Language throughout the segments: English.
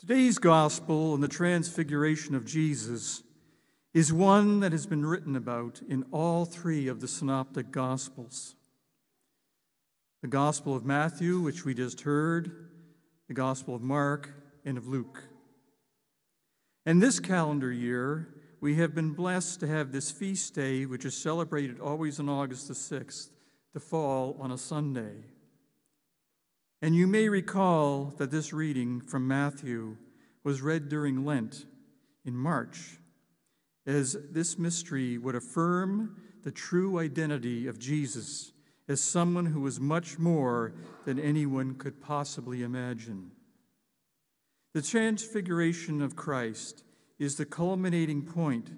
Today's gospel and the transfiguration of Jesus is one that has been written about in all three of the synoptic gospels the Gospel of Matthew, which we just heard, the Gospel of Mark, and of Luke. And this calendar year, we have been blessed to have this feast day, which is celebrated always on August the 6th, to fall on a Sunday. And you may recall that this reading from Matthew was read during Lent in March, as this mystery would affirm the true identity of Jesus as someone who was much more than anyone could possibly imagine. The transfiguration of Christ is the culminating point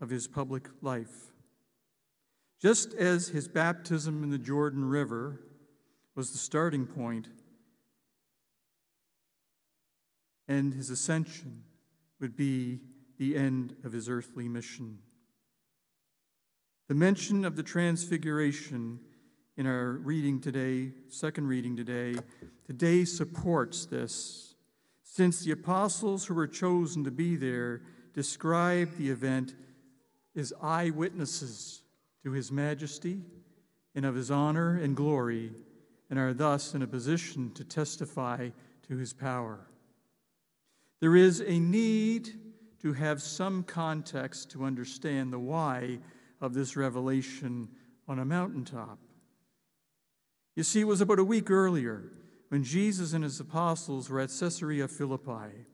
of his public life. Just as his baptism in the Jordan River was the starting point, and his ascension would be the end of his earthly mission. The mention of the transfiguration in our reading today, second reading today, today supports this, since the apostles who were chosen to be there describe the event as eyewitnesses to his majesty and of his honor and glory, and are thus in a position to testify to his power. There is a need to have some context to understand the why of this revelation on a mountaintop. You see, it was about a week earlier when Jesus and his apostles were at Caesarea Philippi.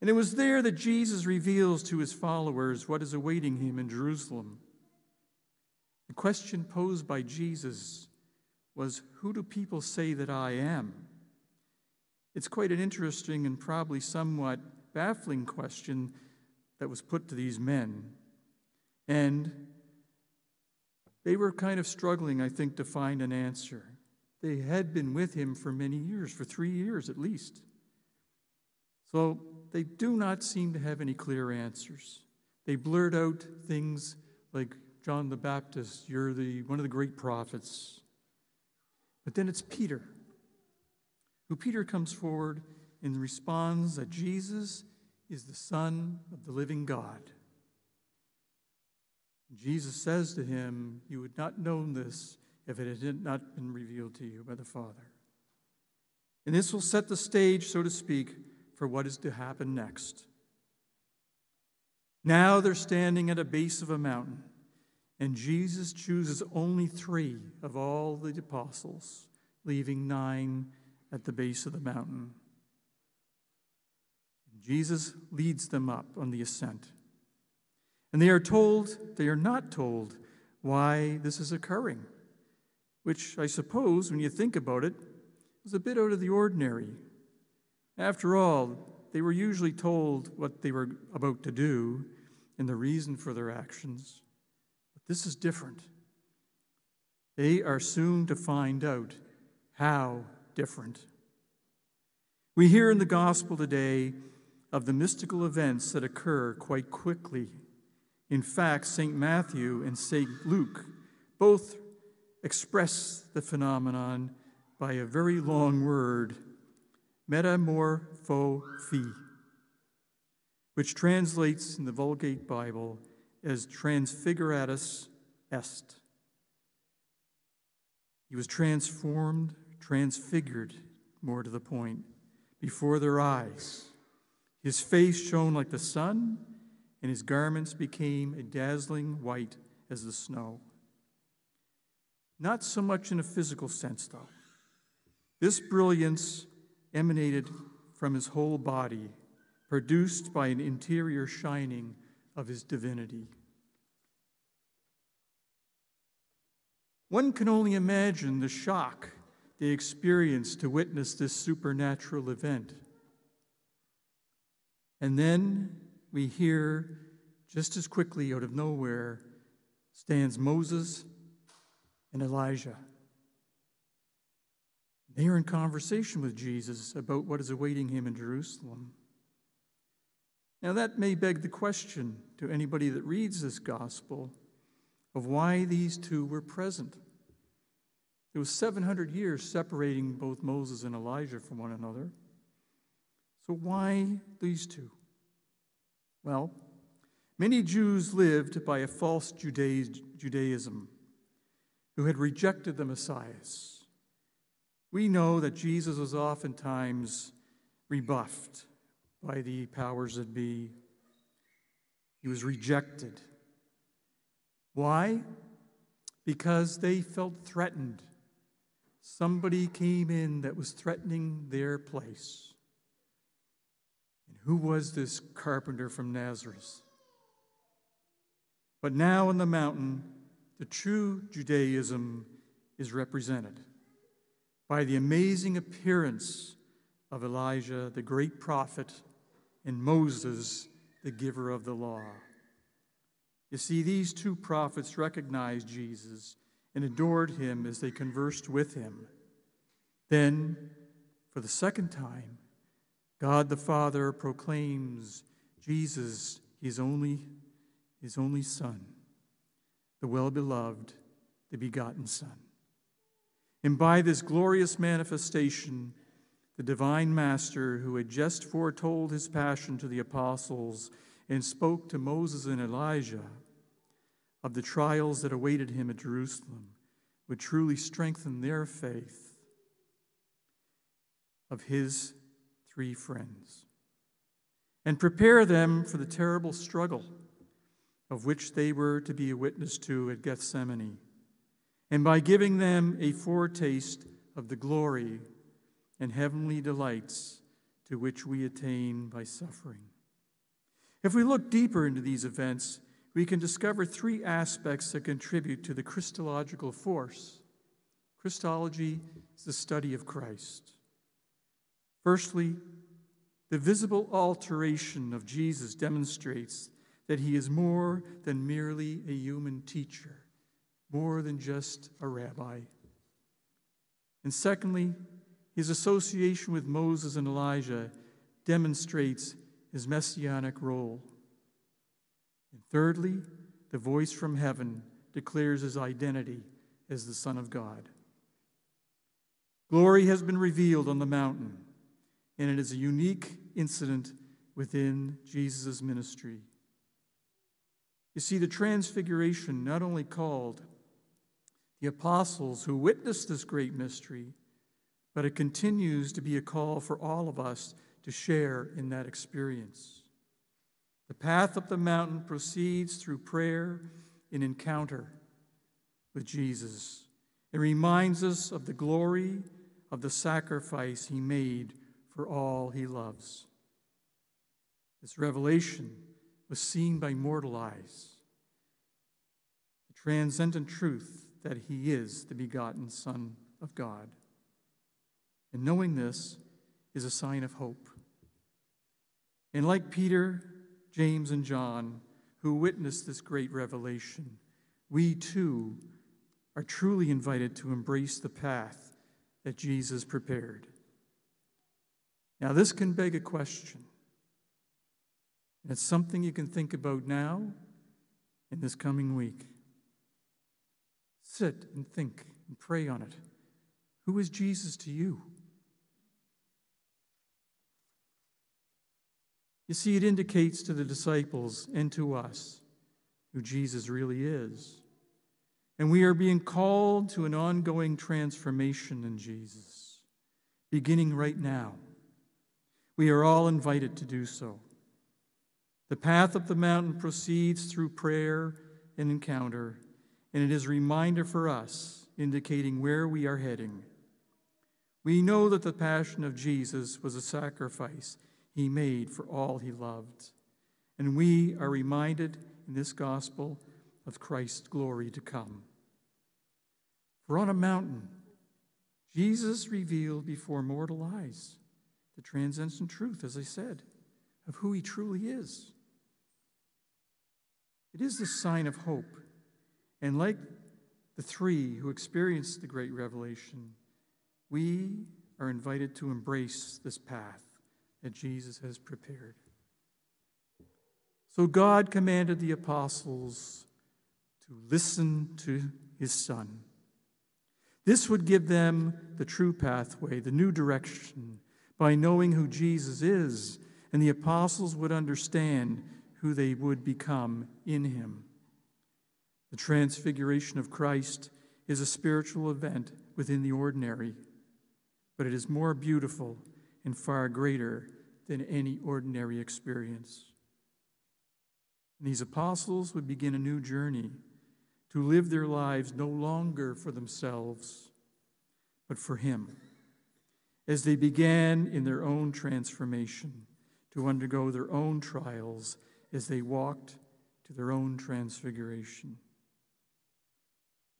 And it was there that Jesus reveals to his followers what is awaiting him in Jerusalem. The question posed by Jesus was Who do people say that I am? It's quite an interesting and probably somewhat baffling question that was put to these men. And they were kind of struggling, I think, to find an answer. They had been with him for many years, for three years at least. So they do not seem to have any clear answers. They blurt out things like John the Baptist, you're the, one of the great prophets. But then it's Peter, who Peter comes forward and responds that Jesus is the Son of the living God. Jesus says to him, You would not know this if it had not been revealed to you by the Father. And this will set the stage, so to speak, for what is to happen next. Now they're standing at a base of a mountain, and Jesus chooses only three of all the apostles, leaving nine at the base of the mountain. Jesus leads them up on the ascent. And they are told, they are not told why this is occurring, which I suppose, when you think about it, is a bit out of the ordinary. After all, they were usually told what they were about to do and the reason for their actions. But this is different. They are soon to find out how different. We hear in the gospel today of the mystical events that occur quite quickly in fact, St. Matthew and St. Luke both express the phenomenon by a very long word, metamorpho which translates in the Vulgate Bible as transfiguratus est. He was transformed, transfigured, more to the point, before their eyes. His face shone like the sun and his garments became a dazzling white as the snow. Not so much in a physical sense, though. This brilliance emanated from his whole body, produced by an interior shining of his divinity. One can only imagine the shock they experience to witness this supernatural event. And then we hear just as quickly out of nowhere stands Moses and Elijah. They are in conversation with Jesus about what is awaiting him in Jerusalem. Now, that may beg the question to anybody that reads this gospel of why these two were present. There was 700 years separating both Moses and Elijah from one another. So, why these two? Well, many Jews lived by a false Judaism who had rejected the Messiah. We know that Jesus was oftentimes rebuffed by the powers that be. He was rejected. Why? Because they felt threatened. Somebody came in that was threatening their place. And who was this carpenter from Nazareth? But now in the mountain, the true Judaism is represented by the amazing appearance of Elijah, the great prophet, and Moses, the giver of the law. You see, these two prophets recognized Jesus and adored him as they conversed with him. Then, for the second time, God the Father proclaims Jesus his only, his only Son, the well beloved, the begotten Son. And by this glorious manifestation, the divine master who had just foretold his passion to the apostles and spoke to Moses and Elijah of the trials that awaited him at Jerusalem would truly strengthen their faith of his three friends and prepare them for the terrible struggle of which they were to be a witness to at Gethsemane, and by giving them a foretaste of the glory and heavenly delights to which we attain by suffering. If we look deeper into these events, we can discover three aspects that contribute to the Christological force. Christology is the study of Christ. Firstly, the visible alteration of Jesus demonstrates that he is more than merely a human teacher, more than just a rabbi. And secondly, his association with Moses and Elijah demonstrates his messianic role. And thirdly, the voice from heaven declares his identity as the Son of God. Glory has been revealed on the mountain, and it is a unique incident within Jesus' ministry. You see, the transfiguration not only called the apostles who witnessed this great mystery, but it continues to be a call for all of us to share in that experience. The path up the mountain proceeds through prayer and encounter with Jesus. It reminds us of the glory of the sacrifice he made for all he loves. This revelation was seen by mortal eyes. The transcendent truth that he is the begotten Son of God. And knowing this is a sign of hope. And like Peter, James, and John, who witnessed this great revelation, we too are truly invited to embrace the path that Jesus prepared. Now, this can beg a question. And it's something you can think about now in this coming week. Sit and think and pray on it. Who is Jesus to you? You see, it indicates to the disciples and to us who Jesus really is. And we are being called to an ongoing transformation in Jesus, beginning right now. We are all invited to do so. The path up the mountain proceeds through prayer and encounter, and it is a reminder for us indicating where we are heading. We know that the passion of Jesus was a sacrifice he made for all he loved. And we are reminded in this gospel of Christ's glory to come. For on a mountain, Jesus revealed before mortal eyes the transcendent truth, as I said, of who he truly is. It is the sign of hope. And like the three who experienced the great revelation, we are invited to embrace this path that Jesus has prepared. So God commanded the apostles to listen to his Son. This would give them the true pathway, the new direction, by knowing who Jesus is, and the apostles would understand who they would become in him. The transfiguration of Christ is a spiritual event within the ordinary, but it is more beautiful and far greater than any ordinary experience. And these apostles would begin a new journey to live their lives no longer for themselves, but for Him, as they began in their own transformation to undergo their own trials as they walked to their own transfiguration.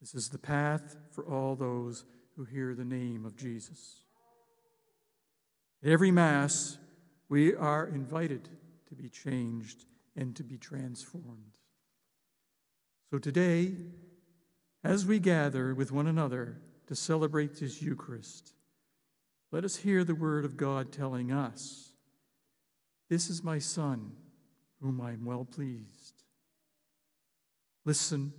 This is the path for all those who hear the name of Jesus. At every Mass, we are invited to be changed and to be transformed. So today, as we gather with one another to celebrate this Eucharist, let us hear the word of God telling us, This is my Son, whom I am well pleased. Listen